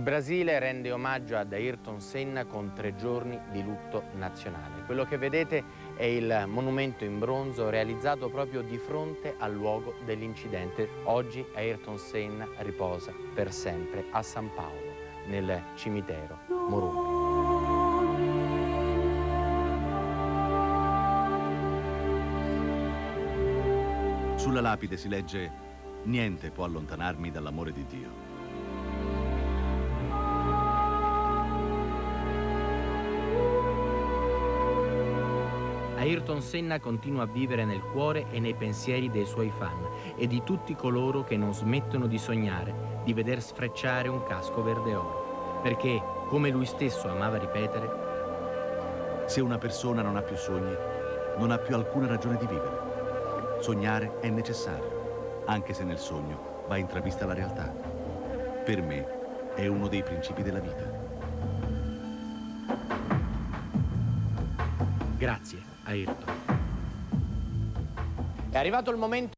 Brasile rende omaggio ad Ayrton Senna con tre giorni di lutto nazionale. Quello che vedete è il monumento in bronzo realizzato proprio di fronte al luogo dell'incidente. Oggi Ayrton Senna riposa per sempre a San Paolo, nel cimitero Morumbi. Sulla lapide si legge Niente può allontanarmi dall'amore di Dio. Ayrton Senna continua a vivere nel cuore e nei pensieri dei suoi fan e di tutti coloro che non smettono di sognare di veder sfrecciare un casco verde oro. Perché, come lui stesso amava ripetere, se una persona non ha più sogni, non ha più alcuna ragione di vivere. Sognare è necessario, anche se nel sogno va intravista la realtà. Per me è uno dei principi della vita. Grazie, Ayrton. È arrivato il momento